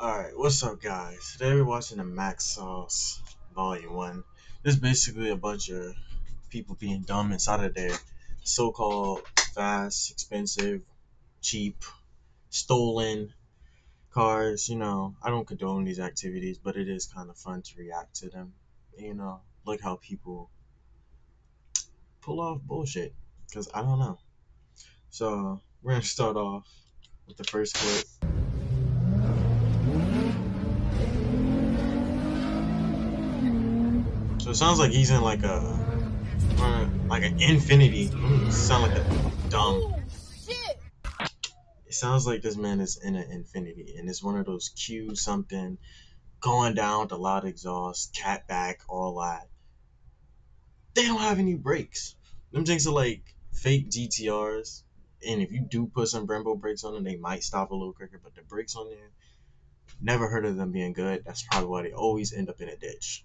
Alright, what's up, guys? Today we're watching the Max Sauce Volume 1. This is basically a bunch of people being dumb inside of their so called fast, expensive, cheap, stolen cars. You know, I don't condone these activities, but it is kind of fun to react to them. You know, look how people pull off bullshit. Because I don't know. So, we're going to start off with the first clip. So it sounds like he's in like a, uh, like an Infiniti. Mm, sound like a dumb. It sounds like this man is in an Infiniti, and it's one of those Q something, going down with a loud exhaust, cat back, all that. They don't have any brakes. Them things are like fake GTRs, and if you do put some Brembo brakes on them, they might stop a little quicker. But the brakes on there, never heard of them being good. That's probably why they always end up in a ditch.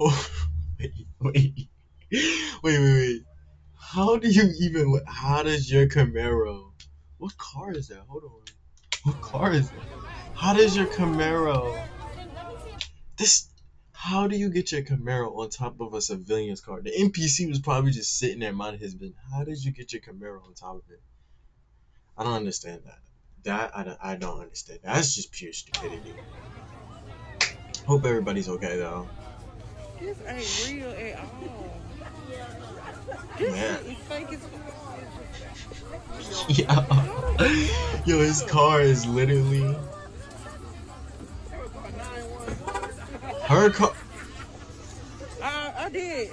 Oh, wait, wait, wait, wait, wait. How do you even? How does your Camaro? What car is that? Hold on. What car is that? How does your Camaro? This. How do you get your Camaro on top of a civilian's car? The NPC was probably just sitting there minding his business. How did you get your Camaro on top of it? I don't understand that. That I don't, I don't understand. That's just pure stupidity. Hope everybody's okay though. This ain't real at all. This Man. shit is fake as Yeah. Yo, his car is literally her car. I, I did.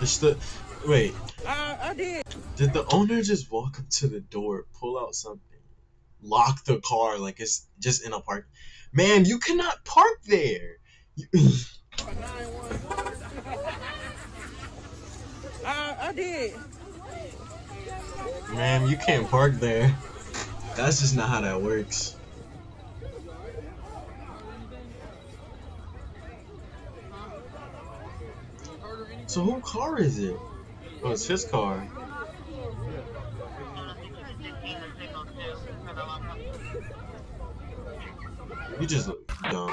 It's the wait. I, I did. Did the owner just walk up to the door, pull out something, lock the car like it's just in a park? Man, you cannot park there. You- I, uh, I did. Man, you can't park there. That's just not how that works. So whose car is it? Oh, it's his car. You just look dumb.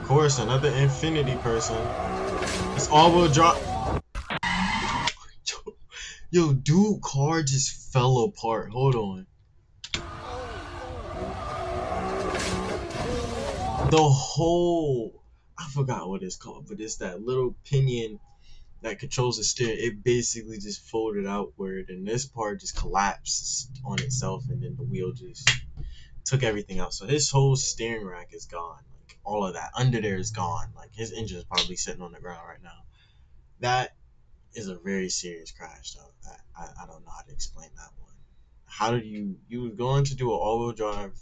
Of course, another Infiniti person. It's all-wheel drop. Yo, dude, car just fell apart. Hold on. The whole I forgot what it's called, but it's that little pinion that controls the steering. It basically just folded outward, and this part just collapsed on itself, and then the wheel just took everything out. So his whole steering rack is gone. Like all of that under there is gone. Like his engine is probably sitting on the ground right now. That is a very serious crash, though. I, I, don't know how to explain that one. How did you you were going to do an all-wheel drive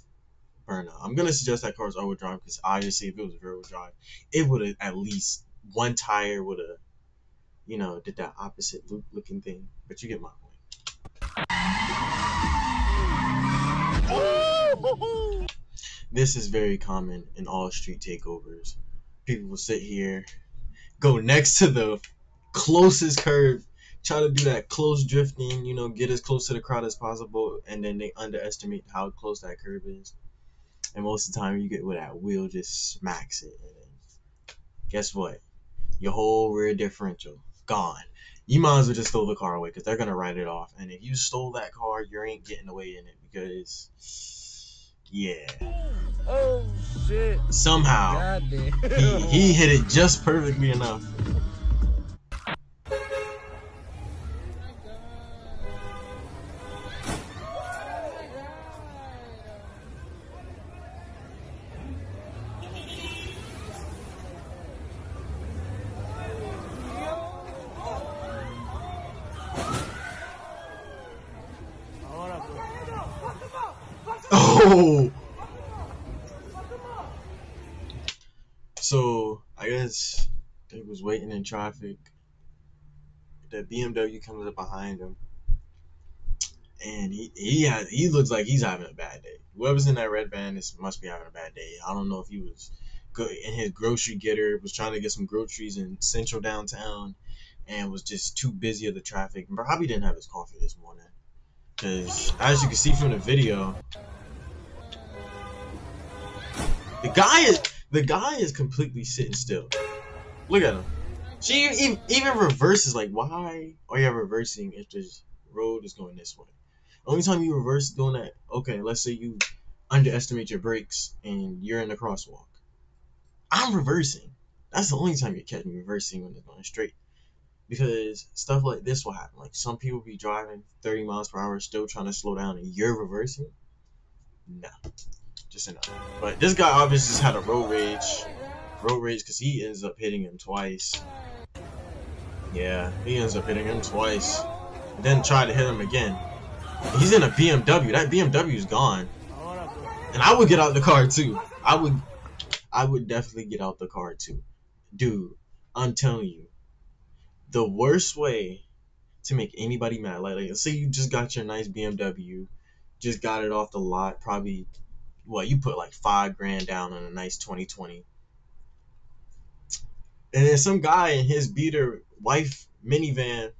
burnout? I'm gonna suggest that car's all-wheel drive because obviously if it was rear-wheel drive, it would have at least one tire would have, you know, did that opposite loop looking thing. But you get my point. This is very common in all street takeovers. People will sit here, go next to the closest curb, try to do that close drifting, you know, get as close to the crowd as possible, and then they underestimate how close that curb is. And most of the time, you get where that wheel just smacks it. And guess what? Your whole rear differential gone. You might as well just throw the car away because they're gonna write it off. And if you stole that car, you ain't getting away in it because, yeah, Oh shit. somehow God he, he hit it just perfectly enough. So I guess they was waiting in traffic. The BMW comes up behind him, and he he has he looks like he's having a bad day. Whoever's in that red van is must be having a bad day. I don't know if he was go in his grocery getter, was trying to get some groceries in central downtown, and was just too busy of the traffic. Probably didn't have his coffee this morning. Cause as you can see from the video, the guy is the guy is completely sitting still. Look at him. She even, even reverses like why are you reversing if the road is going this way? Only time you reverse doing that, okay, let's say you underestimate your brakes and you're in the crosswalk. I'm reversing. That's the only time you catch me reversing when it's going straight. Because stuff like this will happen. Like some people be driving 30 miles per hour, still trying to slow down, and you're reversing. No, just enough. But this guy obviously just had a road rage, road rage because he ends up hitting him twice. Yeah, he ends up hitting him twice. Then tried to hit him again. He's in a BMW. That BMW is gone. And I would get out of the car too. I would I would definitely get out the car too. Dude, I'm telling you. The worst way to make anybody mad, like, like say you just got your nice BMW, just got it off the lot, probably what you put like five grand down on a nice 2020. And then some guy in his beater wife minivan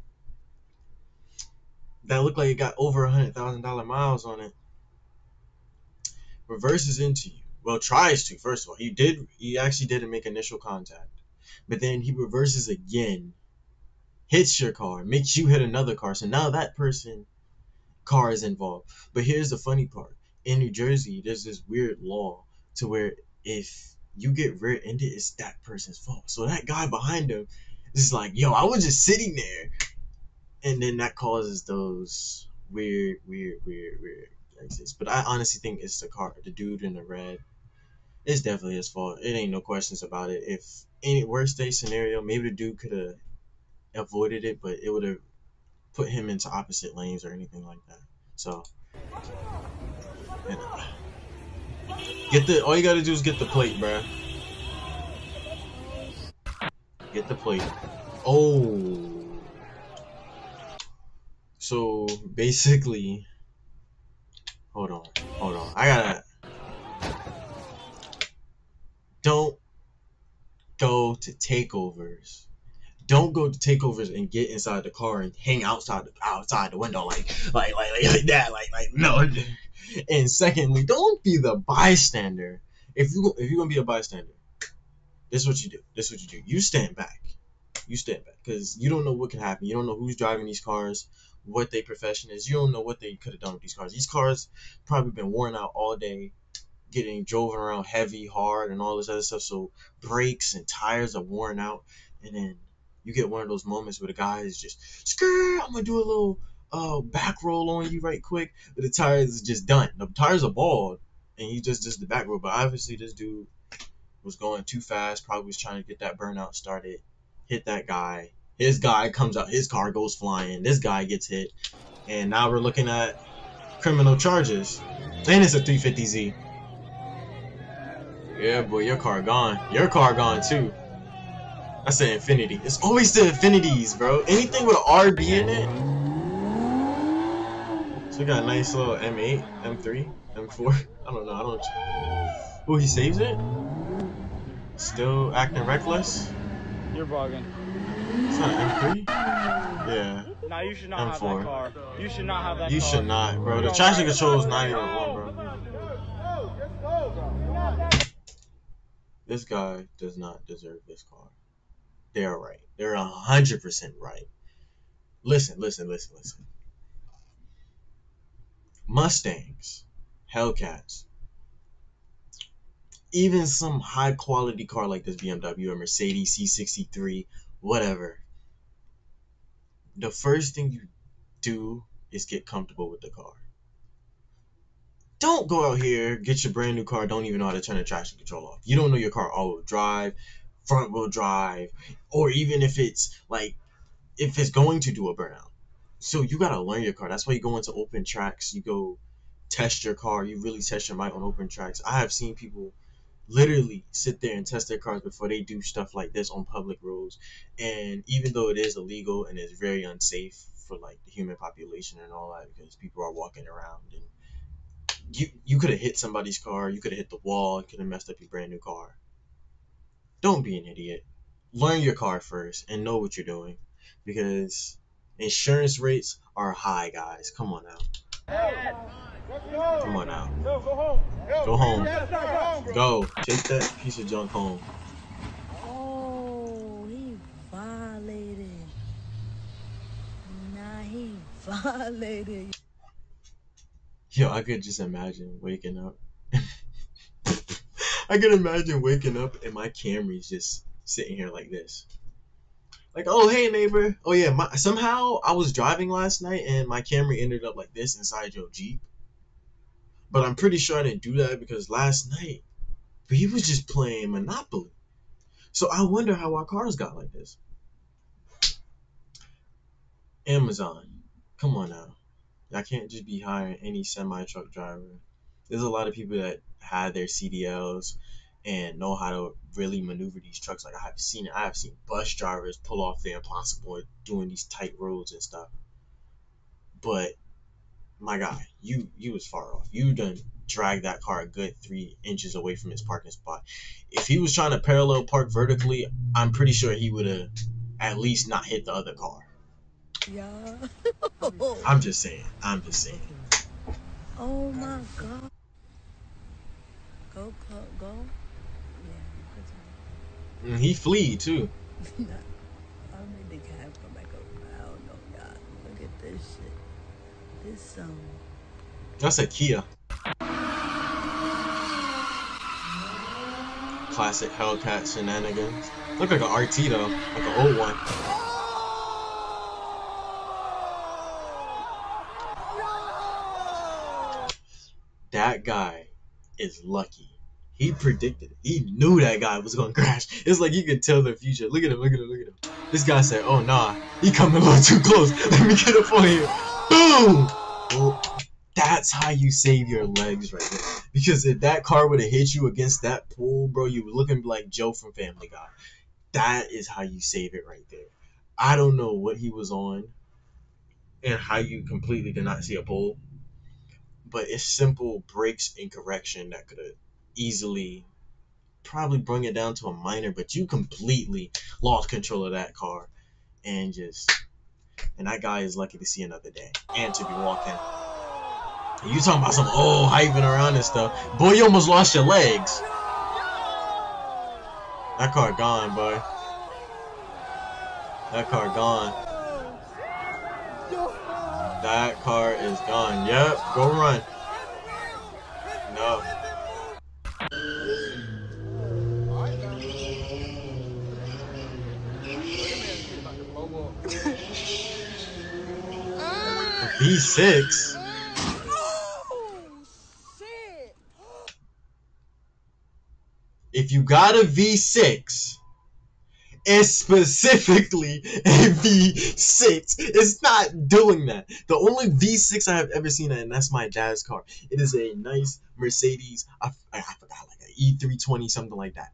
that looked like it got over a hundred thousand dollar miles on it reverses into you. Well, tries to. First of all, he did. He actually didn't make initial contact, but then he reverses again, hits your car, makes you hit another car. So now that person car is involved. But here's the funny part: in New Jersey, there's this weird law to where if you get rear-ended, it's that person's fault. So that guy behind him is like, "Yo, I was just sitting there," and then that causes those weird, weird, weird, weird exits. But I honestly think it's the car, the dude in the red. It's definitely his fault. It ain't no questions about it. If any worst case scenario, maybe the dude could have avoided it, but it would have put him into opposite lanes or anything like that. So, get the. All you gotta do is get the plate, bruh. Get the plate. Oh. So basically, hold on, hold on. I gotta. Don't go to takeovers. Don't go to takeovers and get inside the car and hang outside the outside the window like like like like, like that like like no. And secondly, don't be the bystander. If you if you're gonna be a bystander, this is what you do. This is what you do. You stand back. You stand back because you don't know what can happen. You don't know who's driving these cars, what their profession is. You don't know what they could have done with these cars. These cars probably been worn out all day, getting driven around heavy, hard, and all this other stuff. So brakes and tires are worn out, and then you get one of those moments where the guy is just skirt. I'm gonna do a little uh back roll on you right quick, but the tires is just done. The tires are bald, and he just does the back roll. But obviously, this dude was going too fast. Probably was trying to get that burnout started. Hit that guy. His guy comes out. His car goes flying. This guy gets hit, and now we're looking at criminal charges. And it's a 350Z. Yeah, boy, your car gone. Your car gone too. I said Infiniti. It's always the Infinitis, bro. Anything with an RB in it. We got a nice little M8, M3, M4. I don't know. I don't. Oh, he saves it. Still acting reckless. You're bugging. It's not M3. Yeah. Nah, you should not have M4. that car. You should not have that You car. should not, bro. The traction control is not even on, bro. This guy does not deserve this car. They're right. They're a hundred percent right. Listen, listen, listen, listen. Mustangs, Hellcats, even some high quality car like this BMW or Mercedes C63, whatever. The first thing you do is get comfortable with the car. Don't go out here, get your brand new car, don't even know how to turn the traction control off. You don't know your car all wheel drive, front wheel drive, or even if it's like if it's going to do a burnout. So you gotta learn your car. That's why you go into open tracks, you go test your car, you really test your mic on open tracks. I have seen people literally sit there and test their cars before they do stuff like this on public roads. And even though it is illegal and it's very unsafe for like the human population and all that because people are walking around and you you could have hit somebody's car, you could have hit the wall, it could have messed up your brand new car. don't be an idiot. Learn your car first and know what you're doing, because insurance rates are high, guys. Come on now. Come on now. Go, home. Go home. Go. Take that piece of junk home. Oh, he violated. Nah, he violated. Yo, I could just imagine waking up. I could imagine waking up and my Camry's just sitting here like this. Like, oh hey neighbor. Oh yeah, my, somehow I was driving last night and my Camry ended up like this inside your Jeep. But I'm pretty sure I didn't do that because last night we was just playing Monopoly. So I wonder how our cars got like this. Amazon, come on now. I can't just be hiring any semi truck driver. There's a lot of people that had their CDLs and know how to really maneuver these trucks. Like I have seen it. I have seen bus drivers pull off the impossible doing these tight roads and stuff. But my guy, you you was far off. You done dragged that car a good three inches away from his parking spot. If he was trying to parallel park vertically, I'm pretty sure he would have at least not hit the other car. Yeah. I'm just saying. I'm just saying. Oh my god. Go, go, go. Mm, he flee too. good time. I made the cab come back over. I don't know, y'all. Look at this shit. This um. That's a Kia. Classic Hellcat shenanigans. Look like an RT though, like an old one. That guy is lucky. He predicted it. He knew that guy was gonna crash. It's like you could tell the future. Look at him, look at him, look at him. This guy said, Oh nah, he coming a little too close. Let me get up on here. Boom! Well, that's how you save your legs right there. Because if that car would have hit you against that pole, bro, you were looking like Joe from Family Guy. That is how you save it right there. I don't know what he was on and how you completely did not see a pole. But it's simple brakes and correction that could have easily probably bring it down to a minor, but you completely lost control of that car and just and that guy is lucky to see another day and to be walking. You talking about some oh hyping around and stuff. Boy, you almost lost your legs. That car gone, boy. That car gone. That car is gone. Yep, go run. No. V6. Oh, shit. If you got a V6, it's specifically a V6. It's not doing that. The only V6 I have ever seen, and that's my dad's car. It is a nice Mercedes. I, I forgot, like an E320, something like that.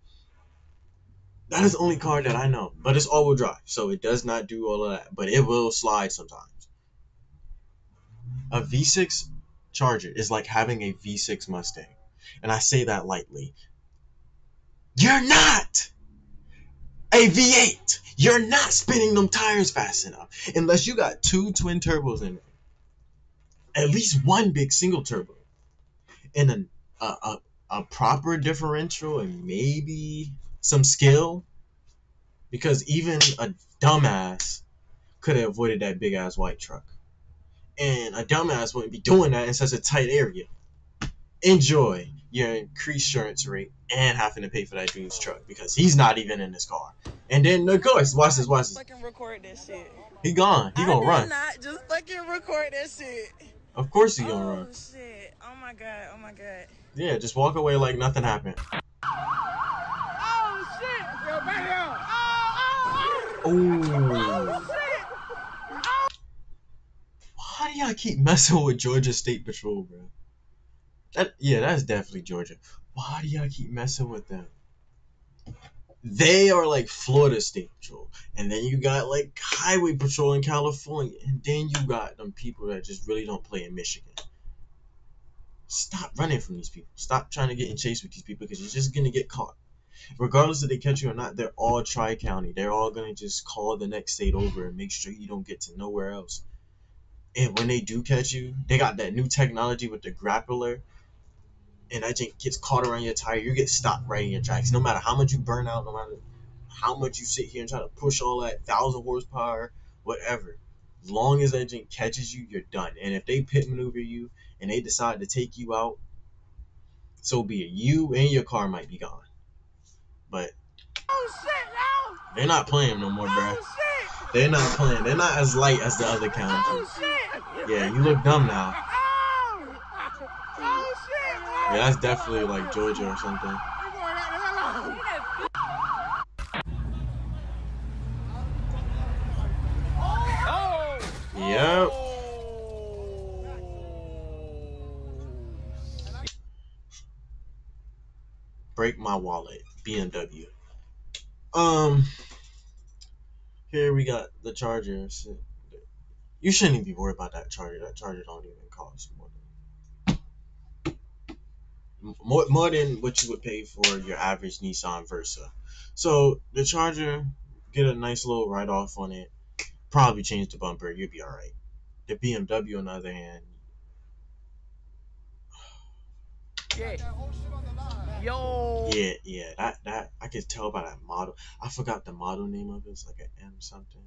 That is the only car that I know, but it's all-wheel drive, so it does not do all of that. But it will slide sometimes. A V6 Charger is like having a V6 Mustang, and I say that lightly. You're not a V8. You're not spinning them tires fast enough unless you got two twin turbos in it. At least one big single turbo, and a a, a, a proper differential, and maybe some skill. Because even a dumbass could have avoided that big ass white truck, and a dumbass wouldn't be doing that in such a tight area. Enjoy your increased insurance rate and having to pay for that dude's truck because he's not even in his car. And then of course, watch this, watch this. Fucking record that shit. He gone. He I gonna did run. not just fucking record that shit. Of course he gonna oh run. shit! Oh my god! Oh my god! Yeah, just walk away like nothing happened. Oh shit! Yo, back out! Oh, Oh. oh, oh, oh shit! Why do y'all keep messing with Georgia State Patrol, bro? That yeah, that's definitely Georgia. Why do y'all keep messing with them? They are like Florida State Patrol, and then you got like Highway Patrol in California, and then you got them people that just really don't play in Michigan. Stop running from these people. Stop trying to get in chase with these people because you're just gonna get caught. regardless if they catch you or not, they're all tri county. They're all gonna just call the next state over and make sure you don't get to nowhere else. And when they do catch you, they got that new technology with the grappler, and that thing gets caught around your tire. You get stopped right in your tracks. No matter how much you burn out, no matter how much you sit here and try to push all that thousand horsepower, whatever. As long as that thing catches you, you're done. And if they pit maneuver you and they decide to take you out, so be it. You and your car might be gone. But Oh shit, no! they're not playing no more, bruh. Oh shit! They're not playing. They're not as light as the other counties. Oh shit! Yeah, you look dumb now. Oh! Oh shit! Yeah, that's definitely like Georgia or something. You going right the hell out. Yep. Break my wallet. BMW. Um. Here we got the charger. You shouldn't even be worried about that charger. That charger don't even cost more than more, more than what you would pay for your average Nissan Versa. So the charger, get a nice little write off on it. Probably change the bumper. You'll be all right. The BMW, on the other hand, Yo. yeah, yeah, that that I could tell by that model. I forgot the model name of it. It's like an M something,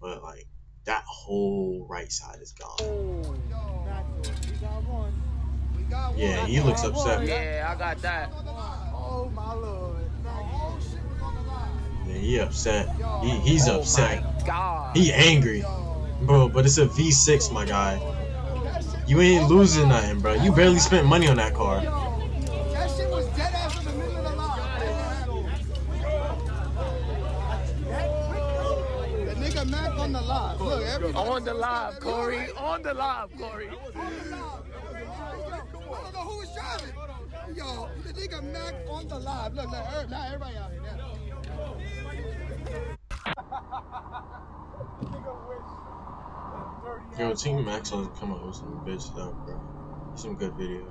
but like that whole right side is gone. Yeah, he looks upset. Yeah, I got that. Oh my lord. Yeah, he upset. He, he's oh upset. My God. He angry, bro. But it's a V6, my guy. You ain't losing nothing, bro. You barely spent money on that car. Lot. Look, everybody. On the live, Corey. On the live, Corey. I don't know who was driving. Yo, the nigga Mac on the live. Look, look, er- now everybody out here. Now. Yo, Team Max will come up with some good stuff, bro. Some good videos.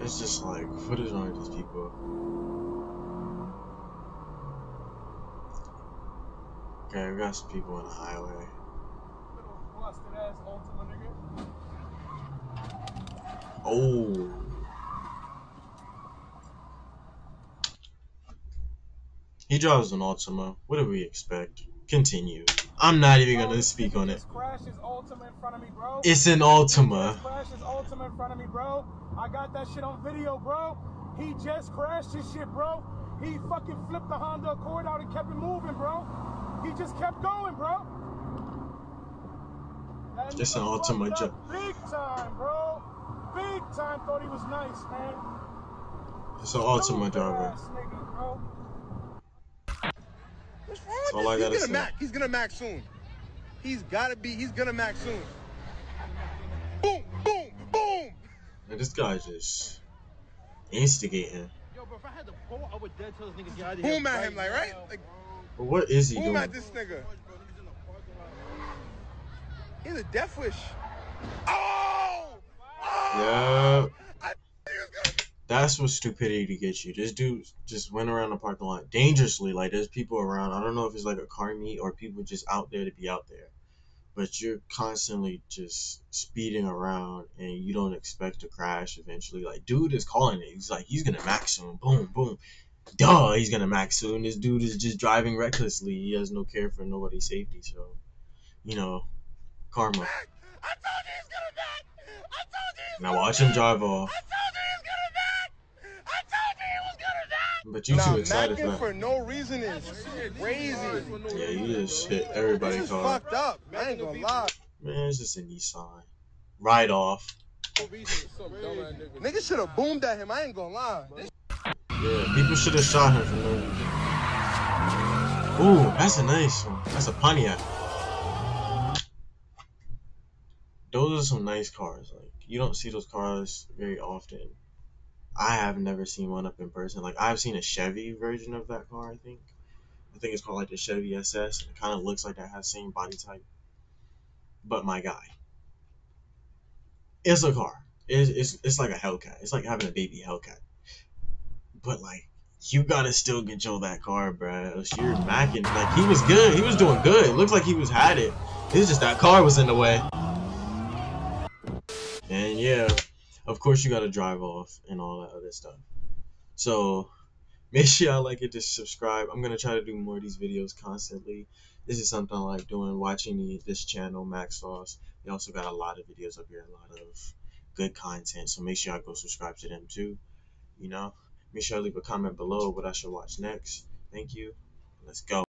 It's just like, what is wrong with these people? Okay, we got some people on the highway. Oh. He drives an Altima. What do we expect? Continue. I'm not even gonna speak on it. Altima. It's an just his Altima in front of me, bro. I got that shit on video, bro. He just crashed his shit, bro. He fucking flipped the Honda Accord out and kept it moving, bro. He just kept going, bro. That It's an nigga Altima fucked ju- up Big time, bro. Big time. Thought he was nice, man. It's an Altima Stupid driver. bro. What's wrong That's with all I this? gotta he's gonna mac. He's gonna mac soon. He's gotta be. He's gonna mac soon. Boom, boom, boom. And this guy just instigating. Yo, bro, if I had the pole, I would dead tell this nigga get out of here. Boom at him, like right. Like what is he boom doing? at this nigga. He's a death wish. Oh! oh! Yeah. I he was gonna That's what stupidity gets you. This dude just went around the parking lot dangerously. Like there's people around. I don't know if it's like a car meet or people just out there to be out there. But you're constantly just speeding around and you don't expect to crash eventually. Like dude is calling it. He's like he's gonna max soon. Boom, boom. Duh, he's gonna max soon. This dude is just driving recklessly. He has no care for nobody's safety. So, you know, karma. I told you he's gonna. I told you he's Now watch him drive off. I told you he's gonna mac. I told you he was gonna mac. But you nah, too excited for for no reason is crazy. Yeah, you just hit everybody This is car. fucked up. I ain't gonna lie. Man, it's just a Nissan. Right off. Niggas should have boomed at him. I ain't gonna lie. Yeah, people should have shot him for no reason. Ooh, that's a nice one. That's a Pontiac. Those are some nice cars. Like you don't see those cars very often. I have never seen one up in person. Like I've seen a Chevy version of that car. I think. I think it's called like the Chevy SS. It kind of looks like that has same body type. But my guy, it's a car. It's, it's, it's like a Hellcat. It's like having a baby Hellcat. but like you gotta still control that car. Else you're macking. Like he was good. He was doing good. It looked like he was had it. It's just that car was in the way. And yeah, of course you gotta drive off and all that other stuff. So make sure y'all like it, just subscribe. I'm gonna try to do more of these videos constantly. This is something I like doing, watching the, this channel, Max Sauce. They also got a lot of videos up here, a lot of good content. So make sure y'all go subscribe to them too. You know, make sure leave a comment below what I should watch next. Thank you. Let's go.